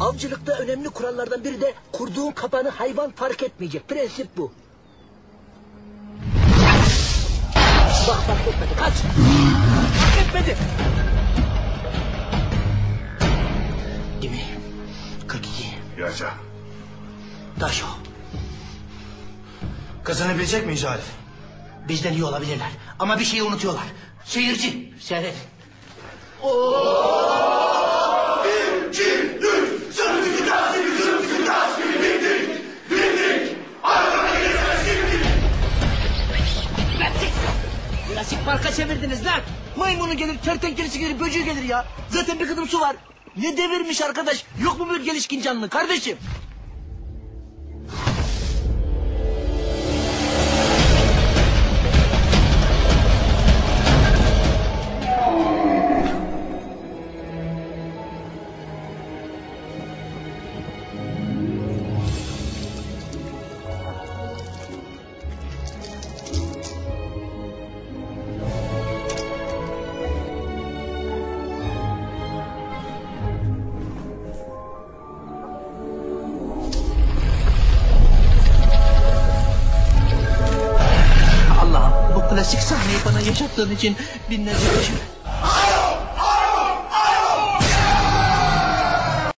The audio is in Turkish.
Avcılıkta önemli kurallardan biri de kurduğun kapanı hayvan fark etmeyecek. Prensip bu. Bak fark etmedi. Kaç. Fark etmedi. Değil mi? 42. Yaşa. Taş o. Kazanabilecek miyiz Arif? Bizden iyi olabilirler. Ama bir şeyi unutuyorlar. Seyirci. Seyret. Klasik parka çevirdiniz lan. Maymunu gelir, kertenkelesi gelir, böceği gelir ya. Zaten bir kadın su var. Ne devirmiş arkadaş. Yok mu bir gelişkin canlı kardeşim? Klasik sahneyi bana yaşattığın için binlerce teşekkür.